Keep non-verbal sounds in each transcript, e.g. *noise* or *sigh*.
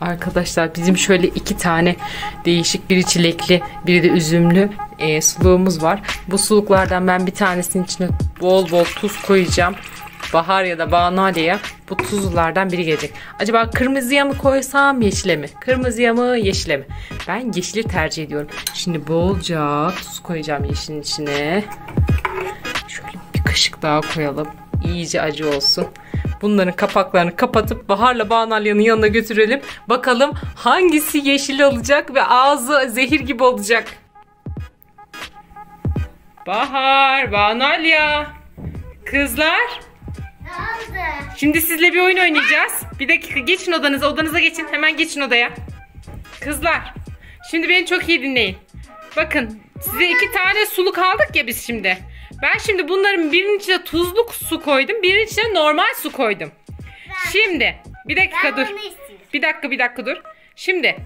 Arkadaşlar bizim şöyle iki tane değişik biri çilekli biri de üzümlü e, suluğumuz var. Bu suluklardan ben bir tanesinin içine bol bol tuz koyacağım. Bahar ya da Banali'ye bu tuzlulardan biri gelecek. Acaba kırmızıya mı koysam yeşile mi? Kırmızıya mı yeşile mi? Ben yeşili tercih ediyorum. Şimdi bolca tuz koyacağım yeşilin içine. Şöyle bir kaşık daha koyalım. İyice acı olsun. Bunların kapaklarını kapatıp Bahar'la Banalya'nın yanına götürelim. Bakalım hangisi yeşil olacak ve ağzı zehir gibi olacak. Bahar, Banalya. Kızlar. Ne oldu? Şimdi sizle bir oyun oynayacağız. Bir dakika geçin odanıza. Odanıza geçin. Hemen geçin odaya. Kızlar. Şimdi beni çok iyi dinleyin. Bakın size iki tane suluk aldık ya biz şimdi. Ben şimdi bunların birinin içine tuzlu su koydum. Birinin içine normal su koydum. Şimdi bir dakika dur. Bir dakika bir dakika dur. Şimdi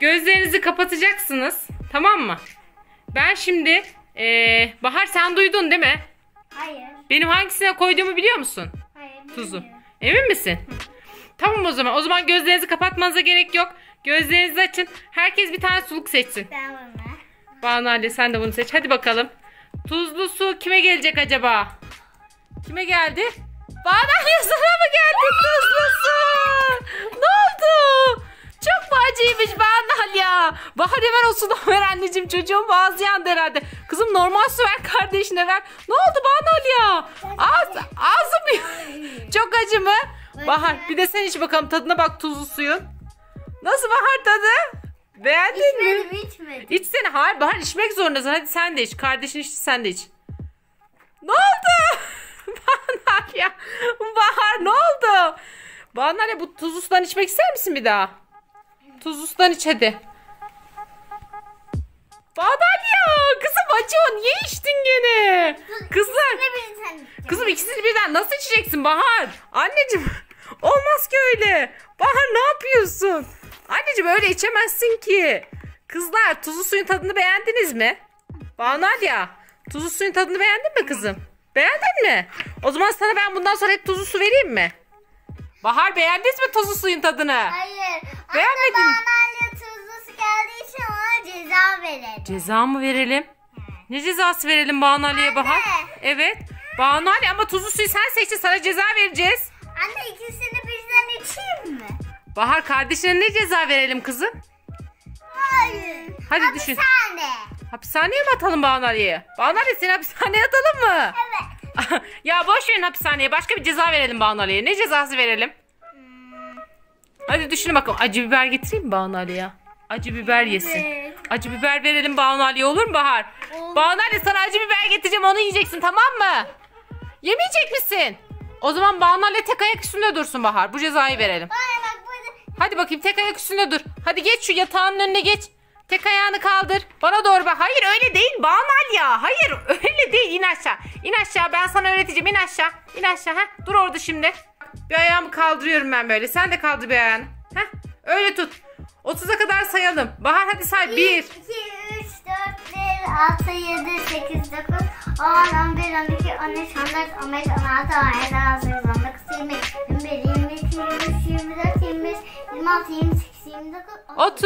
gözlerinizi kapatacaksınız. Tamam mı? Ben şimdi eee, Bahar sen duydun değil mi? Hayır. Benim hangisine koyduğumu biliyor musun? Hayır. Tuzu. Emin misin? tamam o zaman. O zaman gözlerinizi kapatmanıza gerek yok. Gözlerinizi açın. Herkes bir tane suluk seçsin. Ben bunu. Banu Ali sen de bunu seç. Hadi bakalım. Tuzlu su kime gelecek acaba? Kime geldi? Ali sana *laughs* mı geldi tuzlu su? Ne oldu? Çok mu acıymış Banu Ali ya? Bahar hemen o sudan ver anneciğim. Çocuğun boğazı yandı herhalde. Kızım normal su ver kardeşine ver. Ne oldu Banu Ali ya? Ağız, ağzım *laughs* Çok acı mı? Bahar bir de sen iç bakalım tadına bak tuzlu suyun. Nasıl Bahar tadı? Beğendin mi? İçmedim içmedim. İçsene. Hayır Bahar içmek zorundasın. Hadi sen de iç. Kardeşin içti sen de iç. Ne oldu? *laughs* Bahar ya. Bahar ne oldu? Bahar ya bu tuzlu sudan içmek ister misin bir daha? Tuzlu sudan iç hadi. Bahar ya. Kızım acıyor. Niye içtin gene? Kızlar. Kızım ikisini birden nasıl içeceksin Bahar? Anneciğim *laughs* olmaz ki öyle. Bahar ne yapıyorsun? Anneciğim öyle içemezsin ki. Kızlar tuzlu suyun tadını beğendiniz mi? Bahar ya tuzlu suyun tadını beğendin mi kızım? Beğendin mi? O zaman sana ben bundan sonra hep tuzlu su vereyim mi? Bahar beğendiniz mi tuzlu suyun tadını? Hayır. Beğenmedin. Anne bana tuzlu su geldiği için ona ceza verelim. Ceza mı verelim? Ne cezası verelim Banu Ali'ye Bahar? Evet. Banu Ali ama tuzlu suyu sen seçtin sana ceza vereceğiz. Anne ikisini birden içeyim mi? Bahar kardeşine ne ceza verelim kızım? Hayır. Hadi düşün. Hapishane. Hapishaneye mi atalım? Banu Ali seni hapishaneye atalım mı? Evet. *laughs* ya boş verin hapishaneye. Başka bir ceza verelim Ali'ye. Ne cezası verelim? Hadi düşünün bakalım. Acı biber getireyim mi Ali'ye? Acı biber yesin. Evet. Acı biber verelim Ali'ye olur mu Bahar? Ali sana acı biber getireceğim onu yiyeceksin tamam mı? Yemeyecek misin? O zaman Ali tek ayak üstünde dursun Bahar. Bu cezayı verelim. Bana. Hadi bakayım tek ayak üstünde dur. Hadi geç şu yatağın önüne geç. Tek ayağını kaldır. Bana doğru bak. Hayır öyle değil. Banal ya. Hayır *laughs* öyle değil. İn aşağı. İn aşağı. Ben sana öğreteceğim. İn aşağı. İn aşağı. Heh. Dur orada şimdi. Bir ayağımı kaldırıyorum ben böyle. Sen de kaldır bir ayağını. Heh. Öyle tut. 30'a kadar sayalım. Bahar hadi say. 1. 2, 3, 4, 5, 6, 7, 8, 9, 10, 11, 12, 13, 14, 15, 16, 17, 18, 19, 20, 21, 22, 23, 24, 25, 26, 28, 29, 30.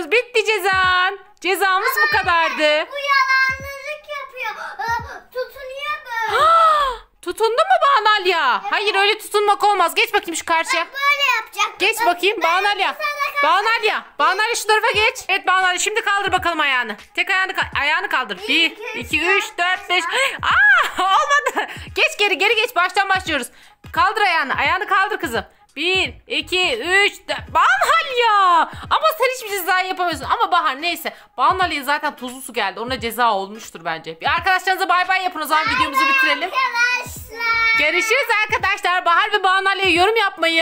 30. Bitti cezan. Cezamız bu kadardı. Bu yalanlık yapıyor. Aa, Tutunuyor böyle. *gasps* Tutundun mu Banalya? Hayır öyle tutunmak olmaz. Geç bakayım şu karşıya. Böyle yapacak. Geç Bak, bakayım Banalya. Kalk- Banalya. Banalya şu tarafa geç. Evet Banalya şimdi kaldır bakalım ayağını. Tek ayağını ayağını kaldır. 1 iki, 2 üç, 3 4 5. Aa *laughs* olmadı. Geç geri geri geç. Baştan başlıyoruz. Kaldır ayağını. Ayağını kaldır kızım. 1 2 3 Banalya. Ama sen hiçbir ceza yapamıyorsun. Ama Bahar neyse. Banalya'ya zaten tuzlu su geldi. Ona ceza olmuştur bence. Bir arkadaşlarınıza bay bay yapın o zaman videomuzu bitirelim. Arkadaşlar. Görüşürüz arkadaşlar. Bahar ve Banalya'ya yorum yapmayı